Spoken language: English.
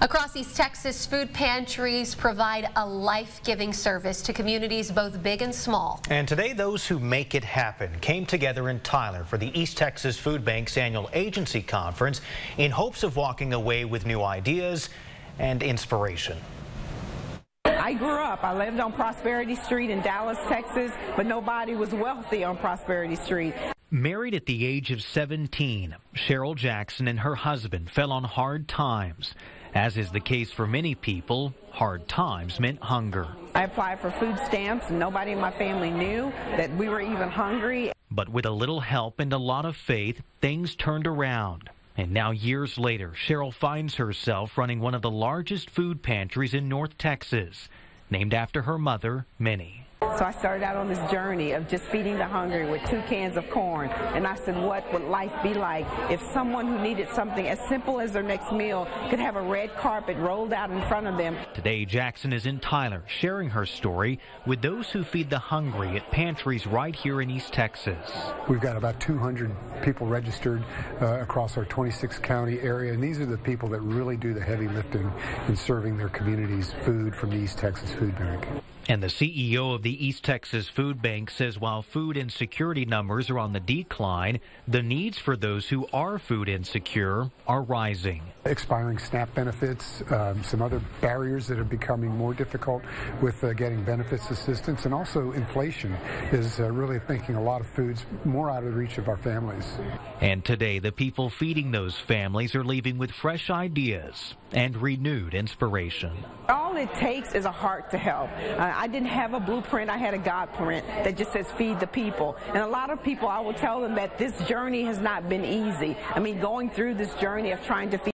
Across East Texas, food pantries provide a life-giving service to communities both big and small. And today, those who make it happen came together in Tyler for the East Texas Food Bank's annual agency conference in hopes of walking away with new ideas and inspiration. I grew up, I lived on Prosperity Street in Dallas, Texas, but nobody was wealthy on Prosperity Street. Married at the age of 17, Cheryl Jackson and her husband fell on hard times. As is the case for many people, hard times meant hunger. I applied for food stamps, and nobody in my family knew that we were even hungry. But with a little help and a lot of faith, things turned around. And now, years later, Cheryl finds herself running one of the largest food pantries in North Texas, named after her mother, Minnie. So I started out on this journey of just feeding the hungry with two cans of corn. And I said, what would life be like if someone who needed something as simple as their next meal could have a red carpet rolled out in front of them? Today, Jackson is in Tyler sharing her story with those who feed the hungry at pantries right here in East Texas. We've got about 200 people registered uh, across our 26 county area, and these are the people that really do the heavy lifting in serving their communities food from the East Texas Food Bank. And the CEO of the East Texas Food Bank says while food insecurity numbers are on the decline, the needs for those who are food insecure are rising. Expiring SNAP benefits, um, some other barriers that are becoming more difficult with uh, getting benefits assistance, and also inflation is uh, really making a lot of foods more out of the reach of our families. And today, the people feeding those families are leaving with fresh ideas and renewed inspiration. All it takes is a heart to help. Uh, I didn't have a blueprint, I had a God print that just says feed the people. And a lot of people, I will tell them that this journey has not been easy. I mean, going through this journey of trying to feed